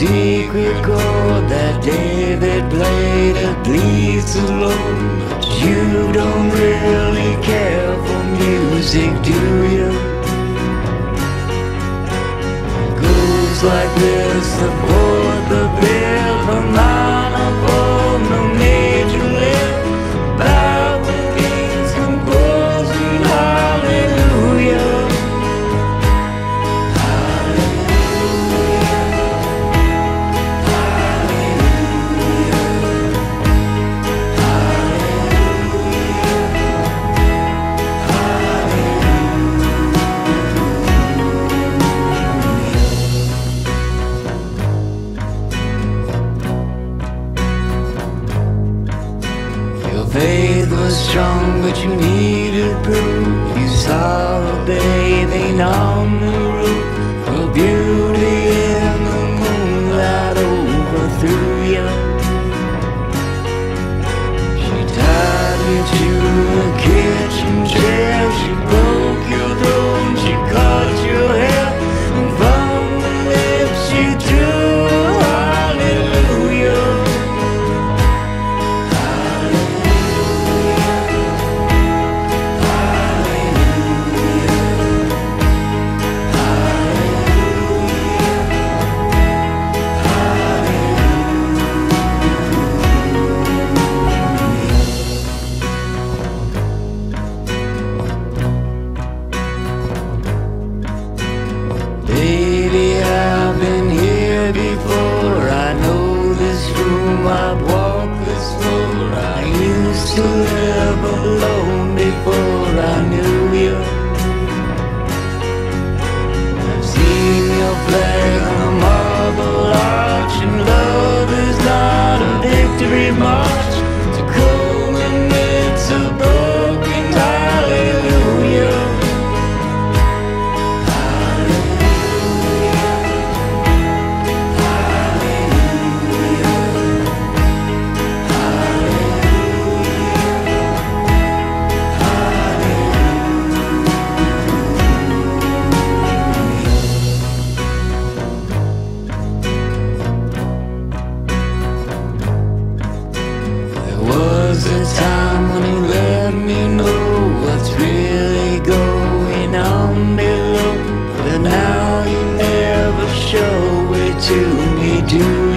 secret chord that David played at least alone. You don't really care for music, do you? Goes like this, but you needed proof. You saw her bathing on the roof. To live alone before I knew you. I've seen your flag on the marble arch, and love is not a victory march. to me do